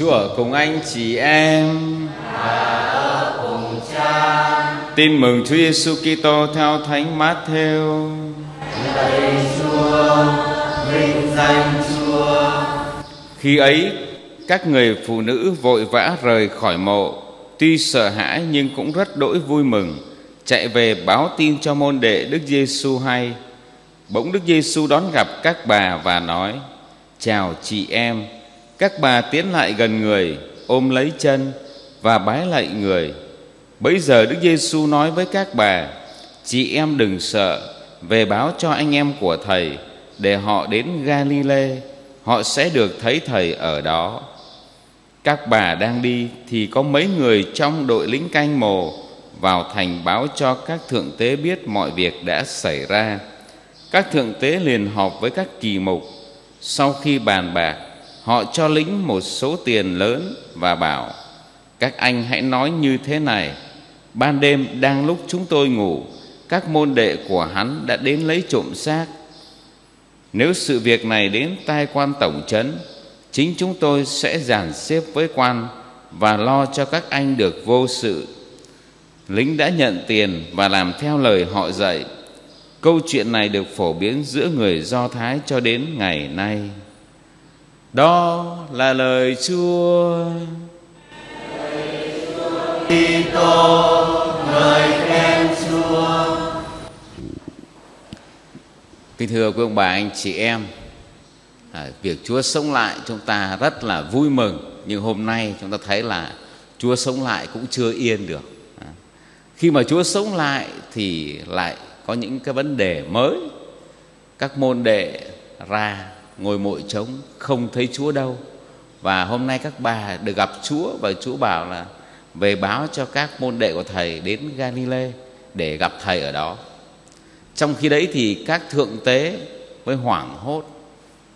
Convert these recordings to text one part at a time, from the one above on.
Chúa ở cùng anh chị em và ở cùng cha. Tin mừng Chúa Giêsu Kitô theo Thánh Matthew. Lạy Chúa, vinh danh Chúa. Khi ấy, các người phụ nữ vội vã rời khỏi mộ, tuy sợ hãi nhưng cũng rất đỗi vui mừng chạy về báo tin cho môn đệ Đức Giêsu hay. Bỗng Đức Giêsu đón gặp các bà và nói: "Chào chị em." Các bà tiến lại gần người, ôm lấy chân và bái lạy người. Bấy giờ Đức Giêsu nói với các bà: "Chị em đừng sợ, về báo cho anh em của thầy để họ đến galile họ sẽ được thấy thầy ở đó." Các bà đang đi thì có mấy người trong đội lính canh mồ vào thành báo cho các thượng tế biết mọi việc đã xảy ra. Các thượng tế liền họp với các kỳ mục. Sau khi bàn bạc, họ cho lính một số tiền lớn và bảo: Các anh hãy nói như thế này: Ban đêm đang lúc chúng tôi ngủ, các môn đệ của hắn đã đến lấy trộm xác. Nếu sự việc này đến tai quan tổng trấn, chính chúng tôi sẽ dàn xếp với quan và lo cho các anh được vô sự. Lính đã nhận tiền và làm theo lời họ dạy. Câu chuyện này được phổ biến giữa người Do Thái cho đến ngày nay. Đó là lời Chúa. Kính thưa quý ông bà anh chị em, à, việc Chúa sống lại chúng ta rất là vui mừng nhưng hôm nay chúng ta thấy là Chúa sống lại cũng chưa yên được. Khi mà Chúa sống lại thì lại có những cái vấn đề mới. Các môn đệ ra ngồi mội trống không thấy Chúa đâu. Và hôm nay các bà được gặp Chúa và Chúa bảo là về báo cho các môn đệ của thầy đến Galilee để gặp thầy ở đó. Trong khi đấy thì các thượng tế mới hoảng hốt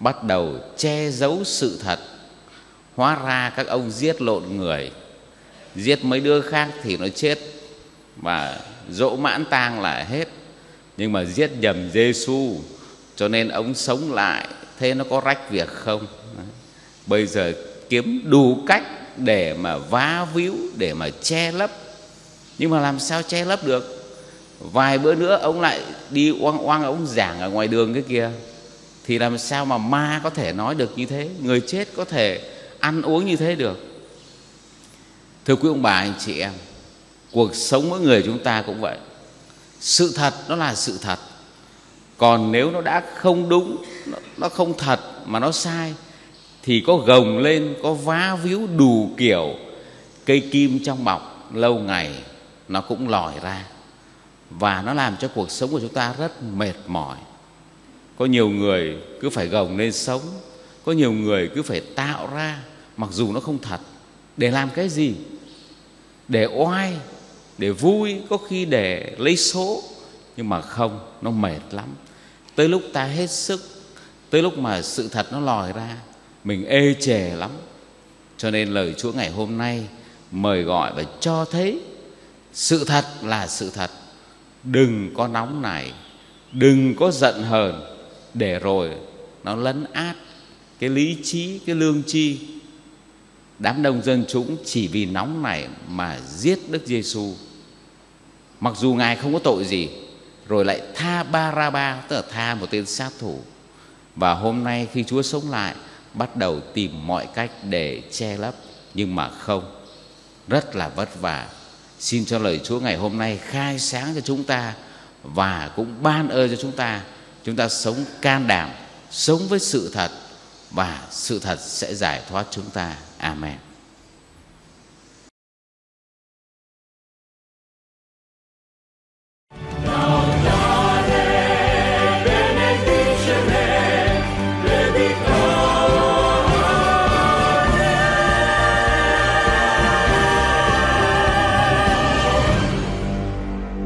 bắt đầu che giấu sự thật. Hóa ra các ông giết lộn người, giết mấy đứa khác thì nó chết và dỗ mãn tang là hết. Nhưng mà giết nhầm Giêsu cho nên ông sống lại, thế nó có rách việc không? Bây giờ kiếm đủ cách để mà vá víu, để mà che lấp. Nhưng mà làm sao che lấp được? Vài bữa nữa ông lại đi oang oang, ông giảng ở ngoài đường cái kia. Thì làm sao mà ma có thể nói được như thế? Người chết có thể ăn uống như thế được. Thưa quý ông bà, anh chị em cuộc sống mỗi người chúng ta cũng vậy. Sự thật nó là sự thật. Còn nếu nó đã không đúng nó, nó không thật mà nó sai thì có gồng lên có vá víu đủ kiểu cây kim trong bọc lâu ngày nó cũng lòi ra. Và nó làm cho cuộc sống của chúng ta rất mệt mỏi. Có nhiều người cứ phải gồng lên sống có nhiều người cứ phải tạo ra mặc dù nó không thật. Để làm cái gì? Để oai để vui, có khi để lấy số, nhưng mà không, nó mệt lắm. Tới lúc ta hết sức, tới lúc mà sự thật nó lòi ra, mình ê chề lắm. Cho nên lời chúa ngày hôm nay mời gọi và cho thấy sự thật là sự thật. Đừng có nóng này đừng có giận hờn, để rồi nó lấn át cái lý trí, cái lương chi đám đông dân chúng chỉ vì nóng này mà giết đức giêsu mặc dù ngài không có tội gì, rồi lại tha Baraba, tức là tha một tên sát thủ. Và hôm nay khi Chúa sống lại, bắt đầu tìm mọi cách để che lấp, nhưng mà không. Rất là vất vả. Xin cho lời Chúa ngày hôm nay khai sáng cho chúng ta và cũng ban ơn cho chúng ta. Chúng ta sống can đảm, sống với sự thật và sự thật sẽ giải thoát chúng ta. Amen.